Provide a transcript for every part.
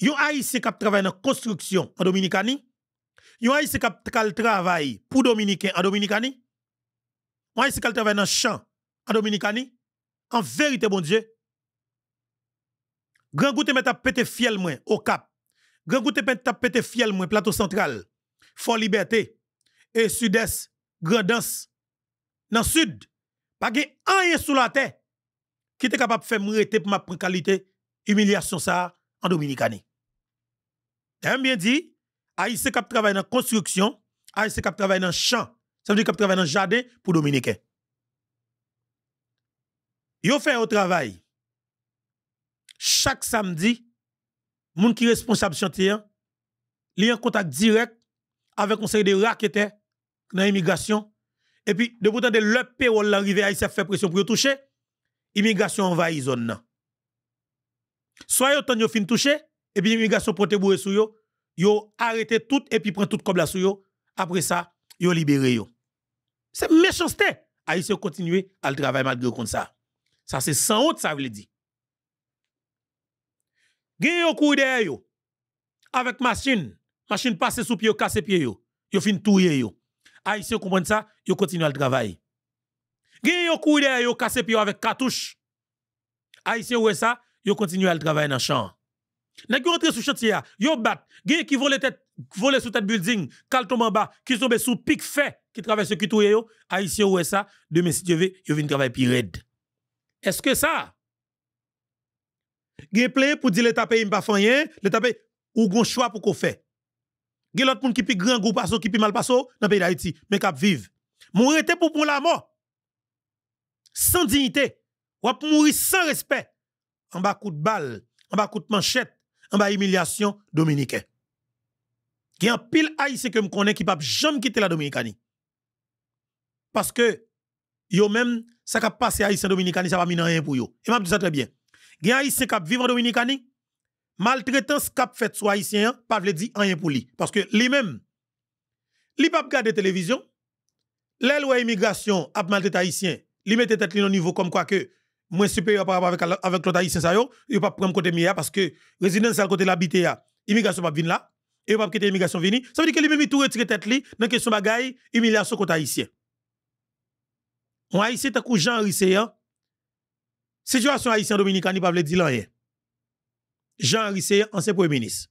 Yon haïtien qui travaille dans construction en Dominicanie. Yon haïtien qui travaille pour Dominicain en Dominicanie. Yon haïtien qui travaille dans champ en Dominicanie. En vérité, bon Dieu. Grand goût met pété fiel au cap. Grand goût met pété fiel plateau central. Fort Liberté et sud-est, Grandance. Dans sud, pas gen rien sous la terre qui était capable de faire m'rete pour ma qualité humiliation ça en Dominicanie. J'aime bien dit, Haïtien qui travaille dans la construction, Haïtien qui travaille dans le champ, ça veut dire qu'il travaille dans le jardin pour Dominicain. Yo fait au travail. Chaque samedi, moun qui responsable chantier, li en contact direct avec conseil de raquettes dans l'immigration. Et puis, de pourtant de leur payroll l'arrivée à fait pression pour toucher, immigration envahit zone. Soit yo ton yo fin touché, et puis immigration pote bourre sou yo, yo arrêté tout et puis prend tout comme la sou yo, après ça, yo libéré yo. C'est méchanceté. Haïtien continuer à le travailler malgré comme ça. Ça c'est sans honte ça veut dire. Gen yo kou yo avec machine, machine passe sous pied, casse pied yo, yo fin touye yo. Haïtien comprend ça, yo continue à le travailler. Gen yo kou de yo casse pied avec cartouche. Haïtien ouais ça, yo continue à le travailler dans champ. Nèg yo rentre sous chantier, yo bat, gen qui vole tête sous tête building, kal en bas, qui tombe sous pic fait, qui traverse qui touye yo, haïtien ouais ça, demain si Dieu veut, yo vinn travailler pi raide. Est-ce que ça? Gen plein pour dire l'état pays pas rien, l'état pays ou gon choix pour qu'on fait. Gen l'autre monde qui pi grand groupe passo qui pi mal passo dans pays d'Haïti, mais cap vivre. Mourir pour pour la mort. Sans dignité, ou mourir sans respect. En bas coup de balle, en bas coup de manchette, en bas humiliation dominicain. Il y a un pile haïtien que me connais qui pas jamais quitter la Dominicanie. Parce que yo même ça qui passé haïtien Dominicanie ça va miner rien pour yo. Et m'a dit ça très bien. Il y a haïtien qui vivent en Dominicanie maltraitance cap fait soit haïtien pas veut dire rien pour lui parce que lui même li pas regarder télévision l'aile ou immigration a maltraité haïtien li mette tête au niveau comme quoi que moins supérieur par rapport avec avec l'autre haïtien ça yo. Yo pas prendre côté mia parce que résidence à côté l'habité ya. Immigration pas venir là. Et pas quitter immigration vini ça veut dire que lui même tout retire tête li dans question bagaille humiliation côté haïtien. On haïtien ta kou Jean Risséan situation haïtien dominicain pas veut dire rien. Jean Risséan ancien premier ministre.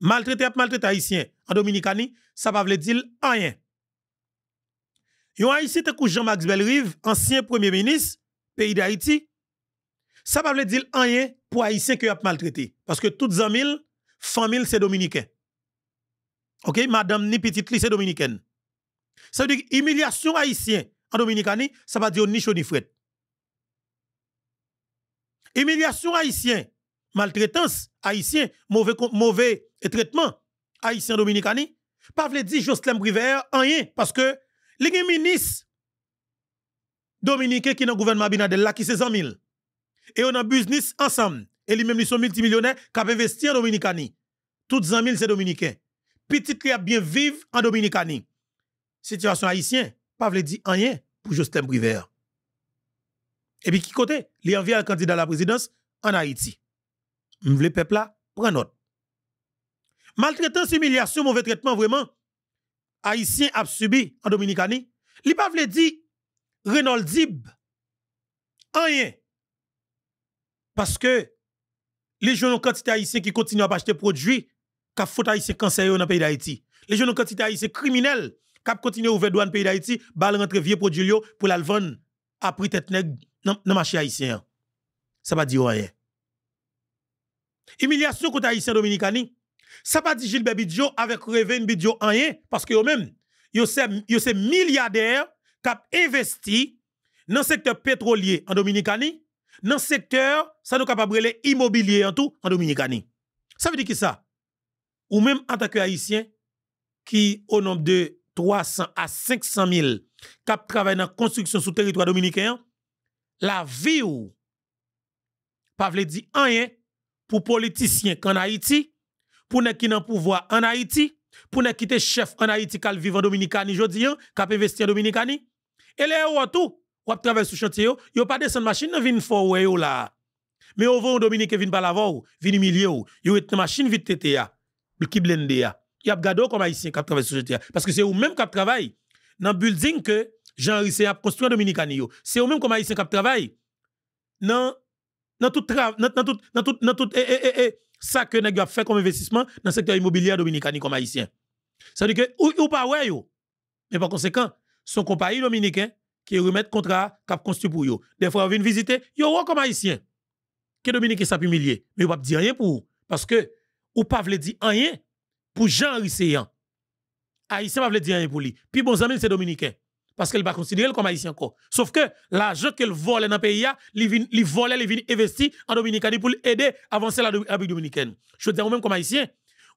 Maltraité maltraité haïtien en dominicanie ça pas veut dire rien. Yon haïtien te kou Jean-Max Belrive ancien premier ministre pays d'Haïti, ça ne veut dire rien pour Haïtien qui a maltraité. Parce que toutes les famille, c'est dominicain. OK, madame ni petite c'est dominicaine. Ça veut dire humiliation haïtien en Dominicanie, ça va dire ni chaud ni fret. Humiliation haïtien, maltraitance haïtien, mauvais, mauvais traitement haïtien Dominicanie, pas veut dire Jocelyn Briver, rien. Parce que les ministres Dominicains qui le gouvernement Abinadel là qui c'est 100 000. Et on a business ensemble. Et lui-même, ils sont multimillionnaires qui ont investi en Dominicanie. Toutes 100 000, c'est Dominicains. Petit qui a bien vivre en Dominicanie. Situation haïtienne, pas veut dire rien pour Justin Briver. Et puis, qui côté? Il envie un candidat à la présidence en Haïti. Le peuple là, prend note. Maltraitance, humiliation, mauvais traitement, vraiment, Haïtien a subi en Dominicanie. Il pas veut dire Renault Dib, rien. Parce que les jeunes quantité haïtiens qui continuent à acheter produits, qui font haïtiens cancer dans le pays d'Haïti. Les jeunes quantité haïtiens criminels, qui continuent à ouvrir douane pays d'Haïti, bal rentre vieux produits pour la vendre à prix tête nègre dans le marché haïtien. Ça va dire rien. Humiliation contre haïtien dominicani. Ça pas dire Gilles Bidjo avec Reven Bidjo rien parce que eux même yo c'est milliardaires qui investi dans le secteur pétrolier en Dominicanie, dans le secteur, ça nous de immobilier en tout en Dominicanie. Ça veut dire que ça? Ou même en tant qu'haïtien, qui au nombre de 300 à 500 000 qui travaillent dans la construction sur le territoire dominicain, la vie ou pas veut dire rien pour politiciens en Haïti, pour ne qui pouvoir en Haïti, pour ne qui chef en Haïti qui vivent en Dominicanie aujourd'hui, qui investi en Dominicanie, et les ou tout, ou travailler sur chantier yo, pas descendre machine vin fort yo là. Mais au vent Dominique vient pas l'avoir, vient humilier ou, yo une machine vite tété ya, qui blende ya? Y a gado comme haïtien qui travaille sur société parce que c'est ou même qui travaille dans building que Jean Rissé a construit Dominicani. C'est ou même comme haïtien qui travaille dans dans tout dans tout dans tout dans tout et, et, et, ça que nèg a fait comme investissement dans le secteur immobilier Dominicani comme haïtien. Ça veut dire que ou, ou pas ouais yo. Mais par conséquent, son compagnie dominicain qui remet contrat cap construit pour yo. Des fois, on vient visiter, yo comme haïtien. Que Dominique ça humilier, mais pas dire rien pour parce que ou pas dire rien pour Jean Risséan. Haïtien pas dire rien pour lui. Puis bon amis c'est dominicain parce qu'elle va considérer comme haïtien encore. Sauf que l'argent qu'elle vole dans le pays, il vole, il vient investir en Dominicanie pour aider à avancer la République dominicaine. Je veux dire, même comme haïtien,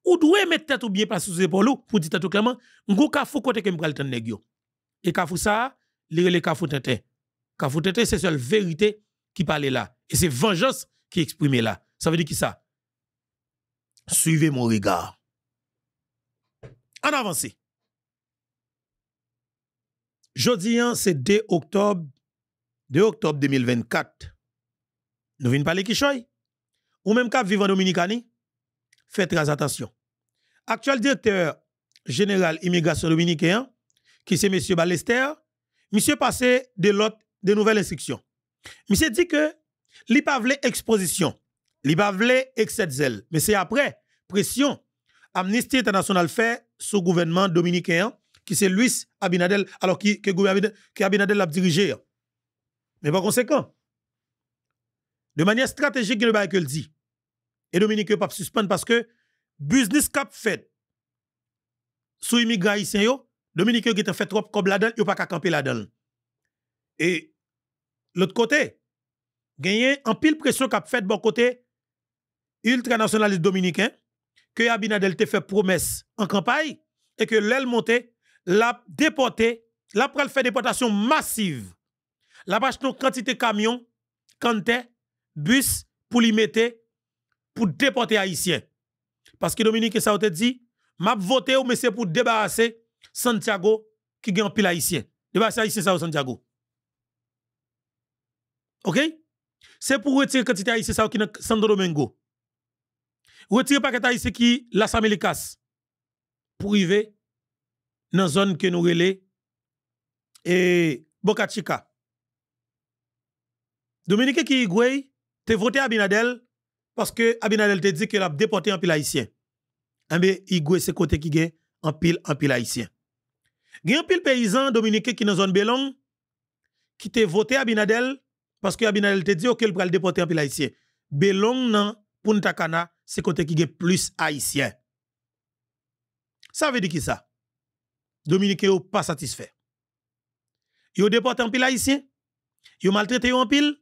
ou doit mettre tête ou bien pas sous épaule pour dire tout clairement, ngou kafou côté que m'pral tan nèg yo. Et kafou ça, lire les kafou tete. Kafou c'est seule vérité qui parle là et c'est vengeance qui exprime là. Ça veut dire qui ça? Suivez mon regard. En avance. Jodi c'est 2 octobre 2 octobre 2024. Nous venons parler qui choy. Ou même cap vivre en Dominicanie, faites très attention. Actuel directeur général immigration dominicain, qui c'est M. Balester, monsieur passé de l'autre de nouvelles instructions. Monsieur dit que li pas exposition, li pas excès de zèle, mais c'est après pression Amnesty International fait sous gouvernement dominicain qui c'est Luis Abinadel alors qui que Abinadel l'a dirigé. Mais par conséquent, de manière stratégique, il que le dit. Et Dominique ne pas suspendre parce que business cap fait sous immigrants haïtiens Dominique qui fait trop comme là-dedans, il pas camper là-dedans. Et l'autre côté, gagner en pile pression cap fait bon côté ultranationaliste dominicain que Abinadel te fait promesse en campagne et que l'aile montée l'a déporté, l'a pral fait déportation massive. La une quantité de camions, canté, bus pour les mettre pour déporter haïtiens. Parce que Dominique ça te dit, m'a voté mais c'est pour débarrasser Santiago qui gagne pile haïtien. Débarrasser haïtien ça au Santiago. OK? C'est pour retirer quantité haïtien ça qui dans Santo Domingo. Retirer paquet haïtien qui Las Américas pour arriver dans zone que nous relais et Boca Chica. Dominique qui te voté Abinadel parce que Abinadel te dit qu'il a déporté un pile haïtien. Eh bien, Igwe c'est côté qui gagne en pile en pile haïtien. Il un pile paysan Dominique qui dans zone Belong qui te voté Abinadel parce que Abinadel te dit qu'il va déporter un pile haïtien. Belong nan Punta Cana c'est côté qui gagne plus haïtien. Ça veut dire qui ça? Dominique n'est pas satisfait. Yo déporté un pile haïtien, yo maltraité en pile.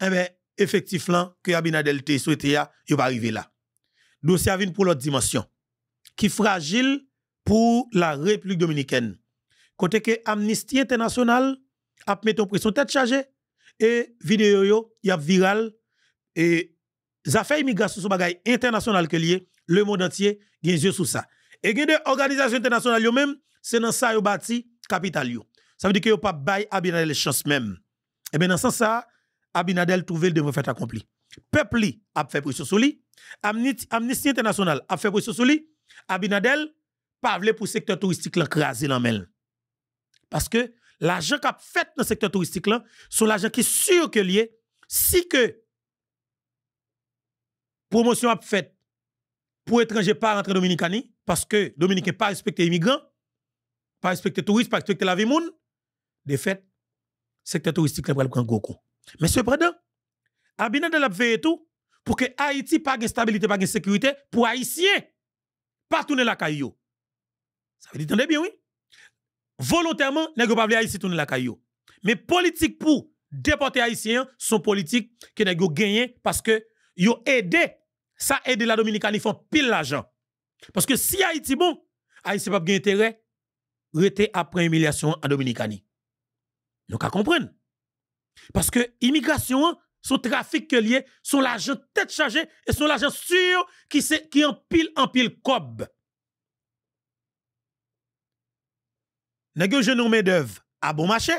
Eh bien, effectivement, que Abinadel te souhaité ya, yo pas arrivé là. Dossier vient pour l'autre dimension, qui fragile pour la République dominicaine. Côté que Amnesty International a mis en pression tête chargée et vidéo yo y a viral et affaires immigration sont bagay international que lié le monde entier gagne yeux sur ça. Et il y a des organisations internationales même, c'est dans ça yo bâti capital yo. Ça veut dire que yo pas bail Abinadel chance même. Et bien dans ce sens ça, Abinadel trouvé le devoir fait accompli. Peuple a fait pression sur lui. Amnesty International a fait pression sur lui. Abinadel pas voulu pour secteur touristique là craser dans Parce que l'argent qu'a fait dans le secteur touristique là, sont l'argent qui est sûr que lié si que promotion a fait pour étrangers pas rentrer Dominicani parce que Dominicain pas respecté immigrants, pas respecté touristes, pas respecté la vie monde, de fait secteur touristique là prend gros coup. Mais cependant, Abinadel a fait tout pour que Haïti pas de stabilité, pas de sécurité pour Haïtiens pas tourner la caillou. Ça veut dire attendez bien oui? Volontairement, n'est pas Haïti tourner la caillou. Mais politique pour déporter Haïtiens sont politiques que n'est gagné parce que yo aidé ça aide la Dominicanie font pile l'argent. Parce que si Haïti bon, Haïti pas gagner intérêt rester après humiliation en Dominicanie. Nous qu'à comprendre. Parce que immigration, son trafic que lié, son l'argent tête chargée et son l'argent sûr qui c'est qui en pile en pile cob. Nèg jeune main d'œuvre à bon marché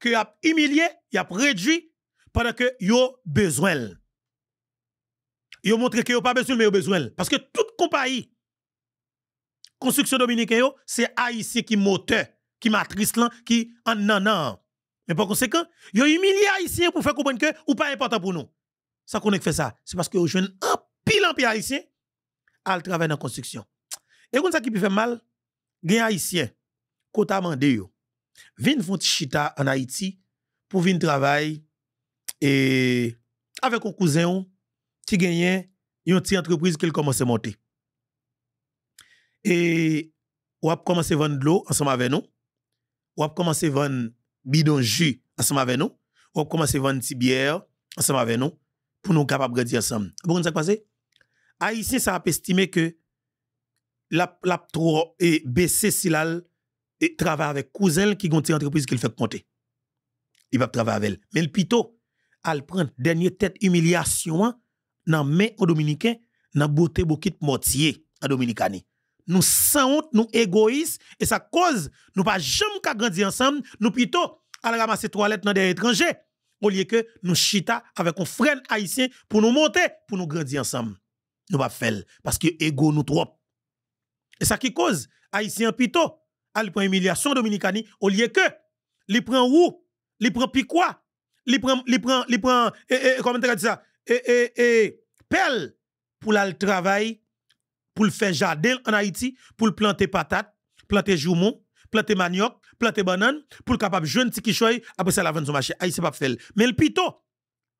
que a humilié, il a réduit pendant que yo besoin. Yo montre que yo pas besoin mais yo besoin parce que toute compagnie construction dominicaine c'est haïtien qui moteur, qui matrice qui en nan nan. Mais par conséquent, yo humilié haïtien pour faire comprendre que ou pas important pour nous. Ça qu'on fait ça, c'est parce que yo jeune un pile en pile haïtien à travailler dans construction. Et comme ça qui peut faire mal, gen haïtien kota mandé yo. Vin font chita en Haïti pour venir travailler et avec un cousin qui gagne une petite entreprise qu'il commence à monter. Et ou a commencé à vendre de l'eau ensemble avec nous. Ou a commencé à vendre bidon jus ensemble avec nous. Ou a commencé à vendre petite bière ensemble avec nous pour nous capables de grandir ensemble. Vous comprenez ce qui passe? Haïtien ça a estimé que la la trop et baisser si et travaille avec cousin qui ont une entreprise qu'il fait monter. Il va travailler avec elle. Mais le pito, elle prend dernière tête humiliation dans main au dominicain, dans beauté bouquet mortier en dominicani. Nous sans honte, nous égoïstes et ça cause nous pas jamais qu'à grandir ensemble, nous plutôt à ramasser toilettes dans des étrangers au lieu que nous chita avec un frère haïtien pour nous monter, pour nous grandir ensemble. Nous pas faire parce que ego nous trop. Et ça qui cause haïtien plutôt al prend humiliation dominicani au lieu que li prend où? Li prend quoi? Li prend li prend li prend et, comment tu ça? Et et et pelle pour le travail pour le faire jardin en Haïti pour planter patates planter joumon planter manioc planter banane pour le capable jeune petit choy après ça la vendre sur marché. Haïti pas faire mais le pito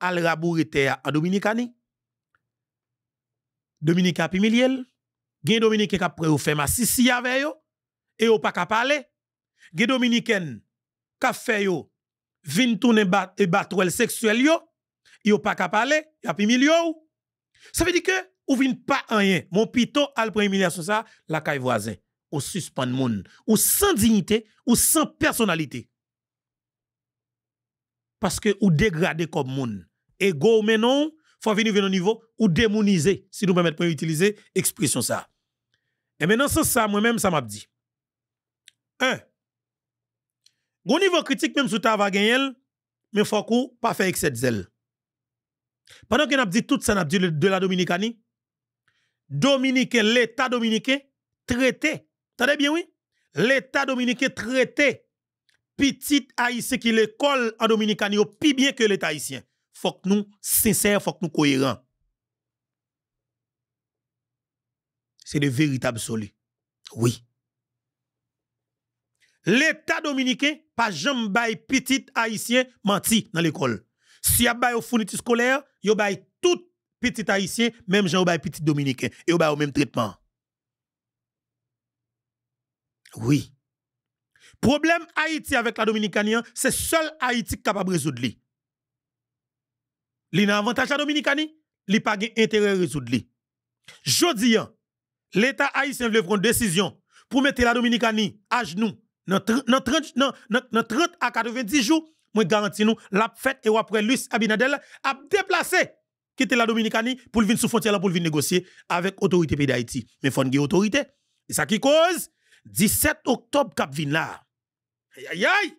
al rabourer terre en dominicani. Dominica Pimiliel, gen Dominique a prêt faire ma et ou pas parler. Gen dominicaine fait yo vin tourner bat et batouel sexuel yo, yo pas qu'à parler, y a. Ça veut dire que ou vin pas rien. Mon pito al humiliation ça la caille voisin. Ou suspend moun, ou sans dignité, ou sans personnalité. Parce que ou dégradé comme moun. Ego mais non, faut venir au niveau ou démoniser, si nous permettons utiliser expression ça. Et maintenant, c'est ça, moi-même, ça m'a dit. Un, bon niveau critique même sous ta va gagner, mais faut qu'on pas faire excès de zèle. Pendant qu'on a dit tout ça, on a dit de la Dominicanie, Dominicain, l'État dominicain traité, t'as bien oui? L'État dominicain traité petit haïtien qui l'école en Dominicanie plus bien que l'État haïtien. Faut que nous sincères, faut que nous cohérents. C'est de véritables solides. Oui. L'État dominicain, pas jamais bail petit haïtien menti dans l'école. Si y a bail fourniture scolaire, y a bail tout petit haïtien, même gens bail petit dominicain, et y a au même traitement. Oui. Problème Haïti avec la Dominicanie, c'est seul Haïti capable de résoudre. Li n'a avantage la Dominicanie, li pas intérêt à résoudre. Jodi, l'État haïtien veut prendre décision pour mettre la Dominicanie à genoux dans 30, à 90 jours, moi garantis nous, la fête et après Luis Abinadel a déplacé quitter la Dominicanie pour venir sous frontière pour venir négocier avec l'autorité pays d'Haïti. Mais faut autorité. Et ça qui cause 17 octobre cap vin là. Aïe aïe.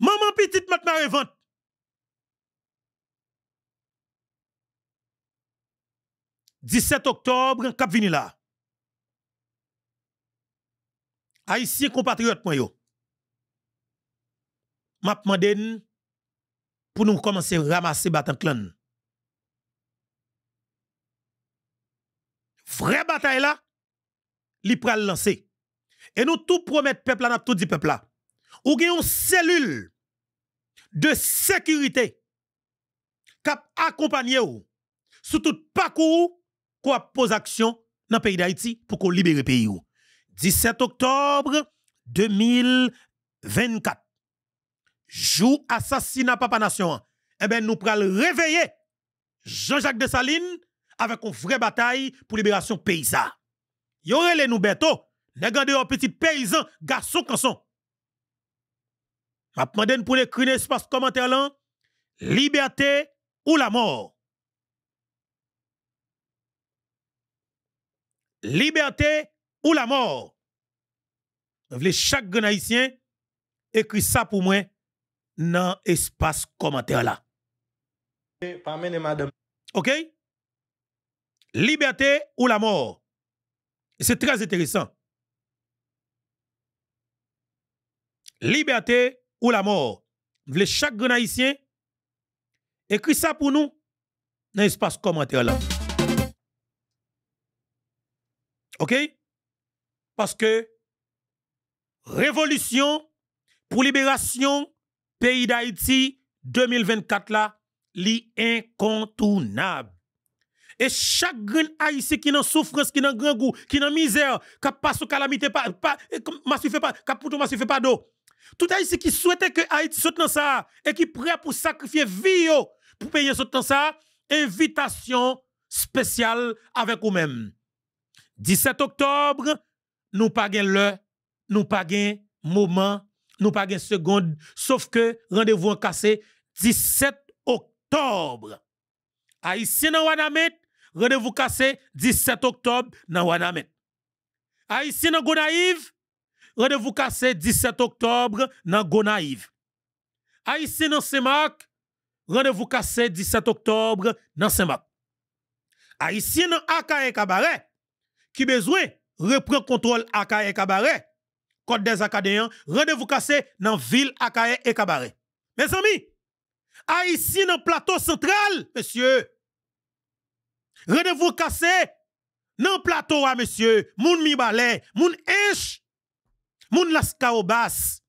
Maman petite maintenant revente. « 17 octobre, cap vini là. Haïtien compatriote moi yo. M'a demandé pour nous commencer à ramasser batan clan. Vraie bataille là, li pral lancer. Et nous tout promettre peuple là, tout dit peuple là. Ou gen une cellule de sécurité cap accompagner ou sous tout parcours qu'on pose action dans le pays d'Haïti pour qu'on libère le pays 17 octobre 2024. Jour assassinat Papa Nation. Eh bien, nous prenons réveiller Jean-Jacques Dessalines avec une vraie bataille pour libération paysan. Y'aurait les nous beto, regardez un petit paysan, garçon canson. Ma demande pour écrire espace commentaire là, liberté ou la mort? Liberté ou la mort. Voulais chaque grand haïtien écrit ça pour moi dans espace commentaire là. Madame. OK? Liberté ou la mort. C'est très intéressant. Liberté ou la mort. Vous voulez chaque grand haïtien écrit ça pour nous dans l'espace commentaire là. OK? Parce que révolution pour libération pays d'Haïti 2024 là, li incontournable. Et chaque grand haïtien qui n'a souffrance, qui n'a grand goût, qui n'a misère, qui passe aux calamité, pas, pas, massif pas, qui pour massif pas d'eau. Tout haïtien qui souhaite que Haïti saute dans ça et qui prêt pour sacrifier vie pour payer ce dans ça, invitation spéciale avec vous-même. 17 octobre, nous pas le, nous pas moment, nous pas seconde, sauf que rendez-vous en cassé 17 octobre. Haïtien dans Wanamet, rendez-vous cassé 17 octobre dans Wanamet. Haïtien dans Gonaïve, rendez-vous cassé 17 octobre dans Gonaïve. Haïtien dans Semak, rendez-vous cassé 17 octobre dans Semak. Haïtien dans Akaye Kabaret, qui besoin reprend contrôle Akaye Kabaret, Côte des Acadéens, rendez-vous cassé dans ville Akaye et Kabaret. Mes amis, Haïti dans le plateau central, monsieur. Rendez-vous cassé dans plateau, ah, monsieur. Moun mi balai, moun enche, moun basse.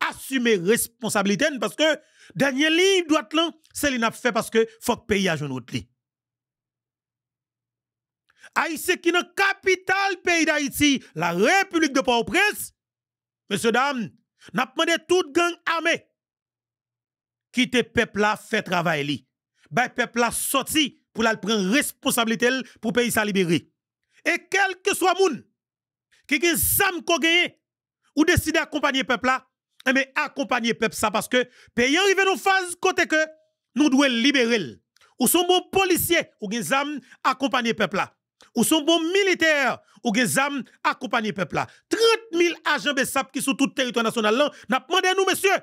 Assumez responsabilité parce que dernier ligne doit là, c'est fait parce que faut que pays a li. Haïti qui est capitale pays d'Haïti, la République de Port-au-Prince, Monsieur, dames, n'a demandé toute gang armée qui te peuple là fait travail li. Bay peuple là sorti pour la prendre responsabilité pour pays sa libérer. Et quel que soit moun qui gen zam ko ou décide d'accompagner peuple là, eh mais accompagner peuple ça parce que pays arrive dans phase côté que nous devons libérer. Ou son bon policier ou gen zam accompagner peuple là. Ou son bon militaire ou gen zam accompagner peuple là. 30 000 agents BESAP qui sont tout le territoire national là, n'a demandé nous messieurs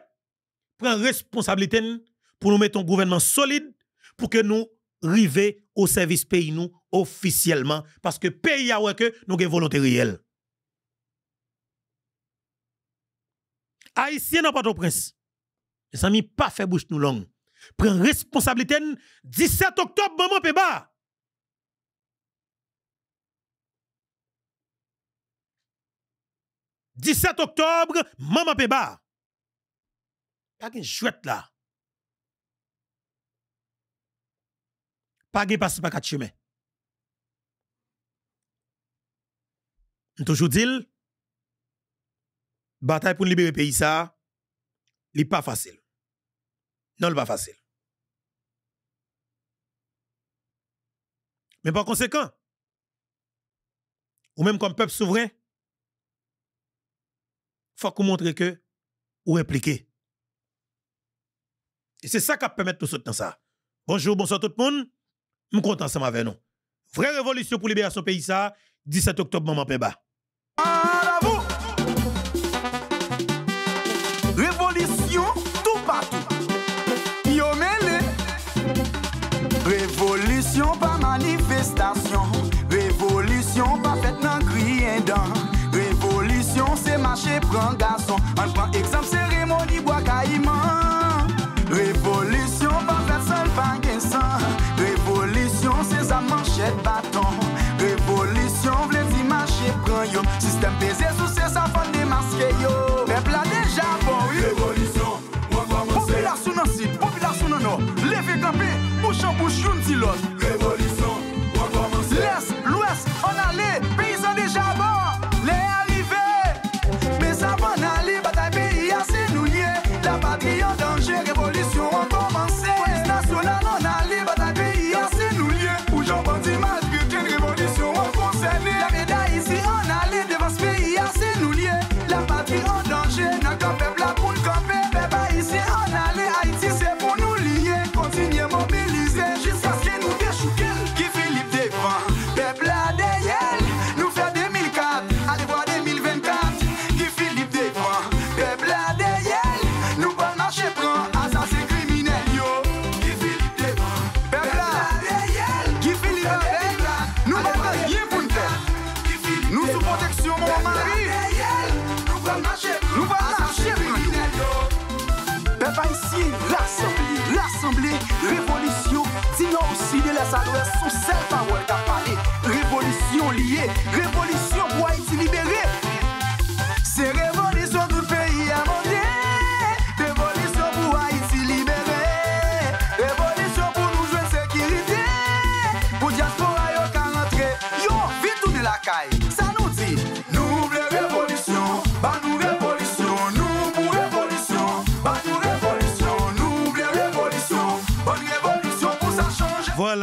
prend responsabilité pour nous mettre un gouvernement solide pour que nous arrivions au service pays nous officiellement parce que pays a que nous avons volonté réelle. Haïtien n'a pas de prince. Les amis, pas fait bouche nous long. Prend responsabilité 17 octobre, maman Péba. « 17 octobre, maman Péba. Pas de chouette là. Pas de passe pas quatre chemin. Toujours dit, bataille pour libérer le pays ça, n'est pas facile. Non, n'est pas facile. Mais par conséquent, ou même comme peuple souverain, faut qu'on montre que ou impliqué. Et c'est ça qui permet tout dans ça. Bonjour, bonsoir tout le monde. Je suis content ensemble avec nous. Vraie révolution pour libération pays ça, 17 octobre, Maman Pemba. Révolution tout partout. Révolution pas manifestation. Prend garçon. On prend exemple cérémonie bois caïman. Révolution, pas personne, pas sang. Révolution, c'est sa manchette bâton. Révolution, v'lait dire marcher, prend yo. Système baisé sous ses enfants démasqué yo.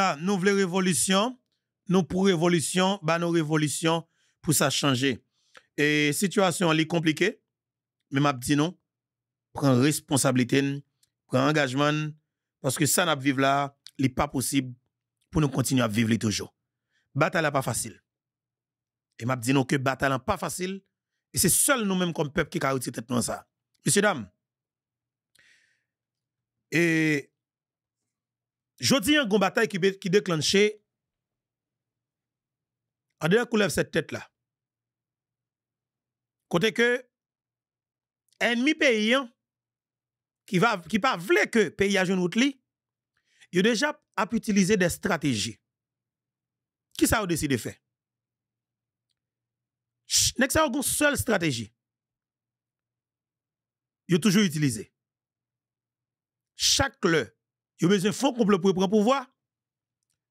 Voilà, nous voulons révolution. Nous pour révolution, bah nos révolution pour ça changer. Et situation est compliquée, mais m'a dit non. Prends responsabilité, prends engagement parce que ça n'a vivre là, n'est pas possible pour nous continuer à vivre toujours. Bataille n'est pas facile. Et m'a dit non que bataille n'est pas facile et c'est seul nous-mêmes comme peuple qui a réussi tête ça. Messieurs dames. Et Jodi un gon bataille qui, qui déclenché en dehors coulève cette tête là. Côté que ennemi paysan qui va qui pas vle que pays a route li, il déjà a utiliser des stratégies. Qui ça a décidé de faire? Nek ça une seule stratégie? Il toujours utilisé. Chaque le, a besoin de fonds complets pour prendre pouvoir.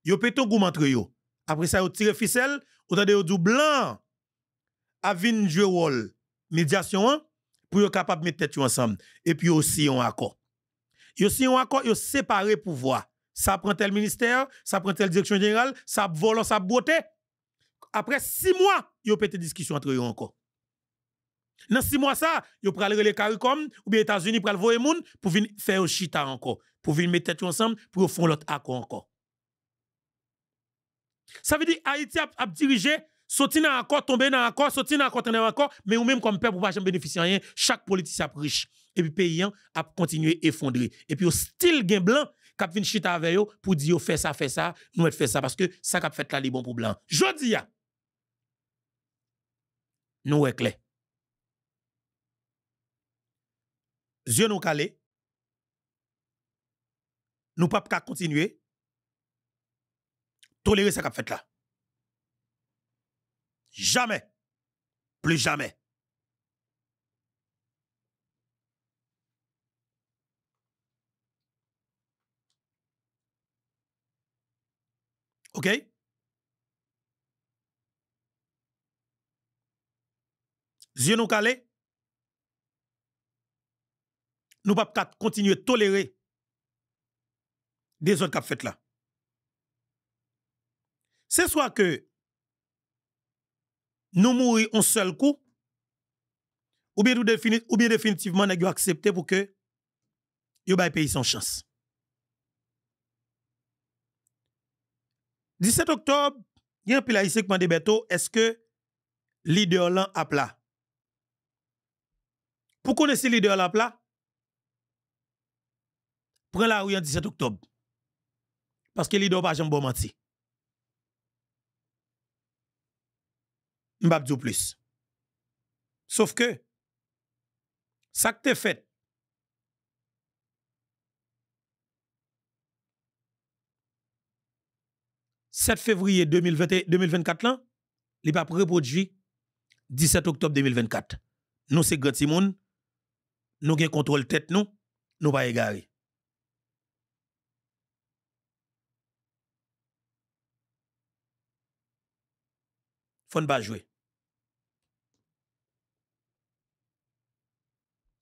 Il pété goum entre yo. Après ça, il tire ficelle, ou tande du blanc a vin jouer rôle médiation hein, pour être capable de mettre tête ensemble et puis aussi un accord. Yo si un accord, yo séparé pouvoir. Ça prend tel ministère, ça prend telle direction générale, ça vole, ça beauté. Après six mois, yo pété discussion entre eux encore. Dans six mois ça, yo pral les CARICOM ou bien États-Unis pral voyer moun pour venir faire chita encore, pour venir mettre tête ensemble pour faire l'autre accord encore. Ça veut dire Haïti a, a dirigé, sorti dans accord, tomber dans accord, sorti dans accord, dans accord, mais ou même comme peuple, pour pas jamais bénéficier rien, chaque politicien riche. Et puis paysan a continué à effondrer. Et puis au style gain blanc, cap vinn chita avec eux pour dire fait ça, fait ça, nous fait ça parce que ça cap fait là les bon pour blanc. Jodi ya. Nous est clair. Yeux nous calé. Nous pas continuer tolérer ça qu'a fait là. Jamais. Plus jamais. OK? Yeux nous. Nous pas continuer à tolérer des autres qui fait là. C'est soit que nous mourons un seul coup, ou bien, définitivement, nous accepter pour que nous pays sans chance. 17 octobre, il y a un pile qui m'a est-ce que leader là a plat? Pour connaître leader là plat, prends la rue en 17 octobre. Parce que leader pas jamais bon menti. m'bap plus. Sauf que, ça que t'es fait, « 7 février 2024 là, il pas reproduit 17 octobre 2024. Nous c'est Simon, nous avons contrôle tête nous, nous pas égaré. Faut ne pas jouer.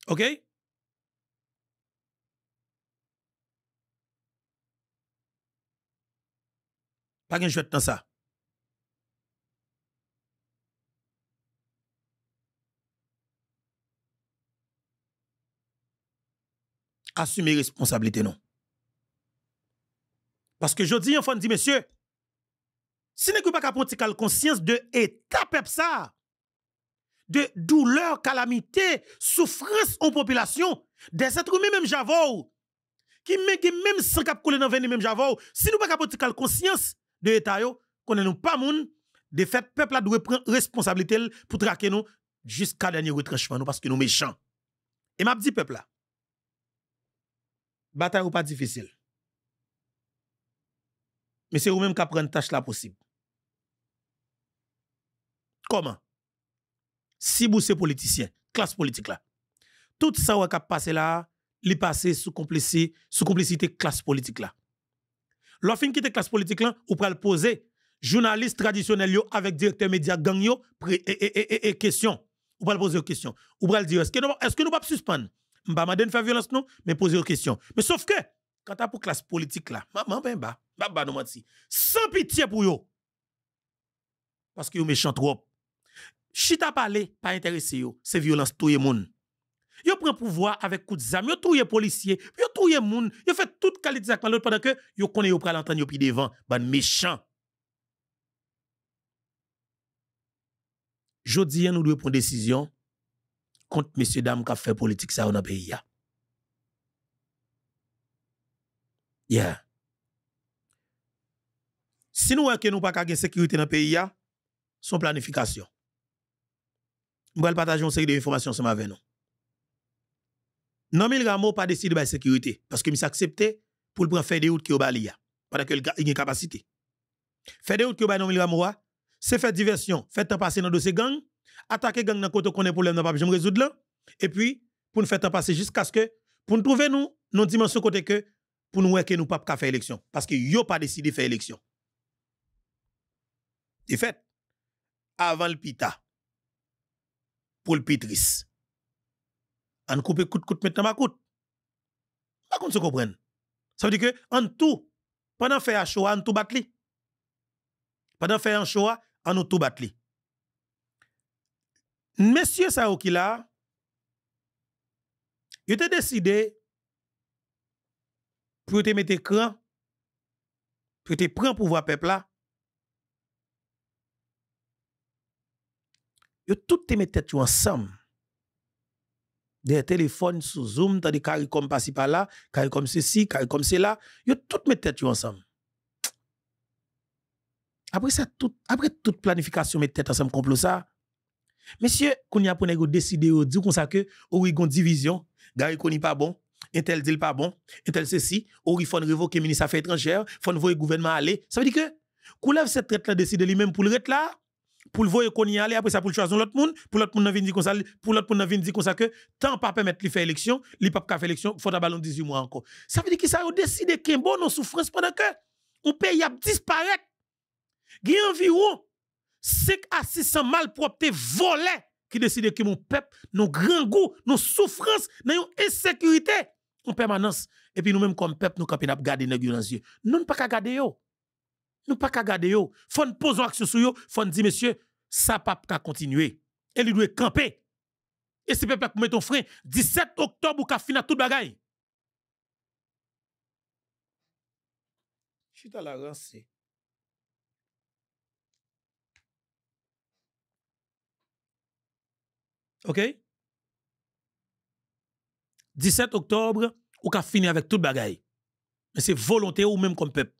OK? Pas de jouet dans ça. Assumez responsabilité, non. Parce que je dis, enfin, dit, monsieur, si n'avez pas prendre conscience de état ça, de douleur, calamité, souffrance en population, des êtres humains même javou, qui même sans cap couler dans venir même javou, si nous pas prendre conscience de l'état yo, connaît nous pas moun, de fait peuple a doit prendre responsabilité pour traquer nous jusqu'à dernier retranchement nous parce que nous méchants. Et m'a dit peuple là. Bataille ou pas difficile. mais c'est vous-même qui prendre tâche là possible. Comment? Si vous êtes politicien, classe politique là, tout ça qui a là, li passé sous complicité, sous complicité classe politique là. Lorsqu'on quitte classe politique là, ou pral poser journaliste traditionnel avec directeur média gang yo et, et, et, et, question. Ou pral poser une question. Ou pral dire est-ce que nous est-ce que nous pas suspendre? Mande faire violence non, mais poser une question. Mais sauf que quand t'as pour classe politique là, maman ben ba, ba ba. Sans pitié pour yo. Parce que yo méchant trop. Chita parler, pas intéressé yo, c'est violence tout le monde. Yo prend pouvoir avec coup de zam, yo touye policier, yo touye moun, yo fait toute qualité d'acte l'autre pendant que yo connaît yo pral entendre yo pi devant, ban méchant. Jodi nous devons prendre décision contre messieurs dames qui fait politique ça dans pays. Yeah. Si nous que nous pas de sécurité dans le pays son planification. Nous allons partager une série d'informations ensemble avec nous. Non, mais le pas décidé de la sécurité parce que il accepté pour le faire des routes qui ya, pendant que il a une capacité. Faire des routes qui bali non, le c'est faire diversion, faire passer dans dossier gang, attaquer gang dans côté qu'on est problème dans pas résoudre là et puis pour nous faire passer jusqu'à ce que pour nous trouver nous non dimension côté que pour nous que nous pas faire élection parce que yo pas décidé faire élection. De fait, avant le pita pour le pitris. On coupe coûte coûte maintenant ma coûte. Pas qu'on se. Ça veut dire que en tout pendant faire un show, on tout batli. Pendant faire un show, on tout batli. Monsieur qui là, il a décidé pour te mettre écran, pour te prendre pouvoir peuple là. Yo tout te mettre tête yo ensemble. Des téléphones sous Zoom, t'as des carrés comme par par là, carré comme ceci, carré comme cela. Yo tout mettre tête yo ensemble. Après ça, tout, après toute planification, mettre tête ensemble complot ça. Monsieur, qu'on y a pour décider ou dire comme ça que ou il gon division, gars koni pas bon, un tel dit pas bon, un tel ceci, ou il faut révoquer ministre affaires étrangères, faut voyer gouvernement aller. Ça veut dire que Koulev cette traite là décider lui-même pour le rete là, pour le voyer qu'on y aller après ça pour le choisir l'autre monde, pour l'autre monde vient dire comme ça, pour l'autre monde vient dire comme ça que tant pas permettre lui faire élection, lui pas faire élection, faut ballon 18 mois encore. Ça veut dire que ça a décidé qu'un bon non souffrance pendant que on pays a disparaître. Il y a environ 5 à 600 malpropretés volés qui décident que mon peuple, nos grands goûts, nos souffrances, nos insécurité en permanence. Et puis nous-mêmes comme peuple, nous camper n'a garder dans yeux. Nous ne pas garder yo. Nous pas qu'à garder yo. Faut nous poser action sur yo, faut nous dire monsieur, ça pas qu'à continuer. Et il doit camper. Et c'est peuple qui met ton frein 17 octobre ou qu'a fini tout bagaille. Chita la rancée. OK? 17 octobre, ou qu'a fini avec tout bagaille. Mais c'est volonté ou même comme peuple.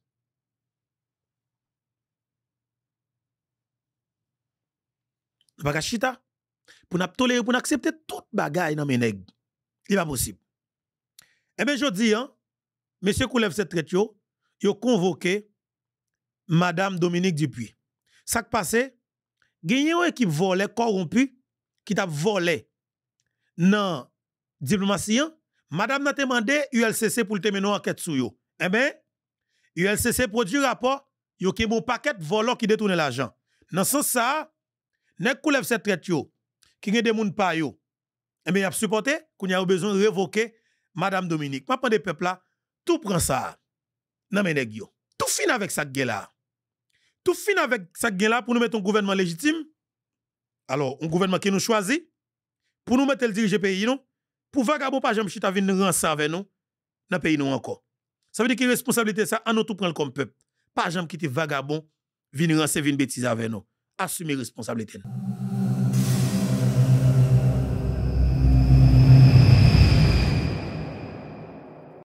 Pour nous tolérer, pour nous accepter tout bagaille dans mes nègres. Il pas possible. Eh bien, je dis, hein, monsieur Koulev cette traite, yo, yo convoqué Madame Dominique Dupuis. Ça qui passe, gagné une équipe volée, corrompue, qui t'a volé dans diplomatie, hein. madame n'a demandé ULCC pour une enquête sur yo. Eh bien, ULCC produit rapport, yo ki bon paquet volant qui détourne l'argent. Dans ce sens ça, nek koulève cette traite yo, qui gen des moun pa yo. Eh bien, y a qu'on y a besoin de révoquer madame Dominique. Pas des peuple là, tout prend ça. Nan men nèg yo. Tout fin avec ça là. Tout fin avec ça là pour nous mettre un gouvernement légitime. Alors, un gouvernement qui nous choisit pour nous mettre le diriger pays non? Pour vagabond pas jamais chita venir rançon avec nous dans pays nous encore. Ça veut dire que responsabilité ça en nous tout prendre comme peuple. Pas jamais quitter vagabond venir rançon bêtise avec nous. Assumer responsabilité.